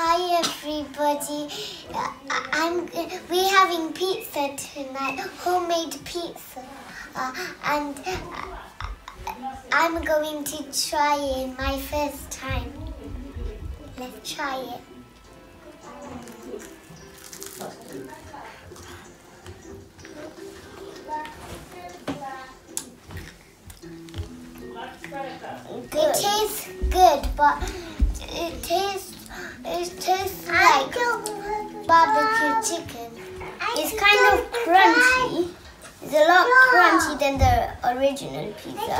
everybody. Uh, I'm we're having pizza tonight, homemade pizza, uh, and uh, I'm going to try it my first time. Let's try it. It tastes good, but it tastes it tastes like barbecue chicken. It's kind of crunchy. It's a lot crunchy than the original pizza.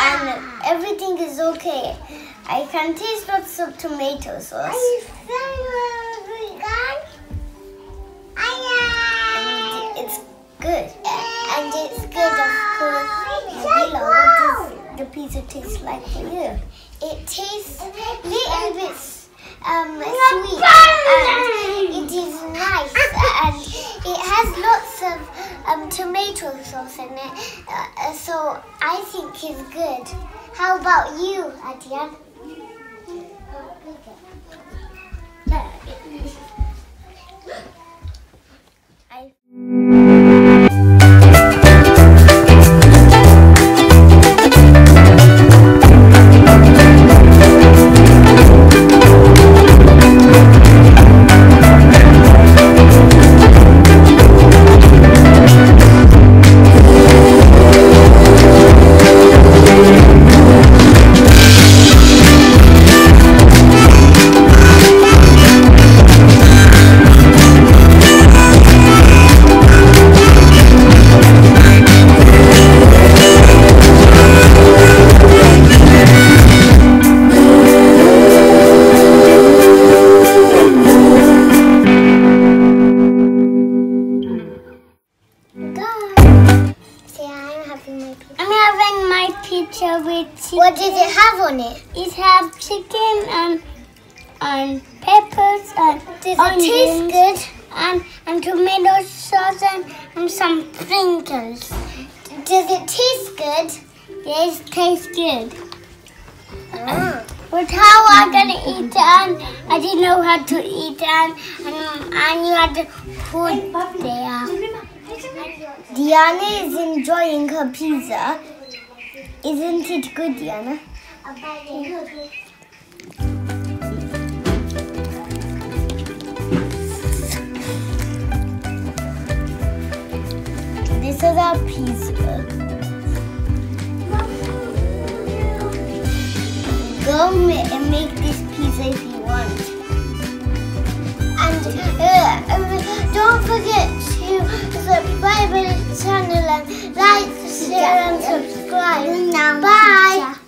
And everything is okay. I can taste lots of tomato sauce. Pizza taste like for you? It tastes a little bit um, sweet and it is nice and it has lots of um, tomato sauce in it. Uh, so I think it's good. How about you, Adrian? Pizza with chicken. What does it have on it? It has chicken and and peppers and Does onions it taste good? and and tomato sauce and, and some sprinkles. Does it taste good? Yes, it tastes good. Ah. But how I gonna eat and I didn't know how to eat and and, and you had to put there. Diana is enjoying her pizza. Isn't it good, Diana? This is our pizza. Go and make this pizza if you want. And uh, um, don't forget to share and subscribe. Bye.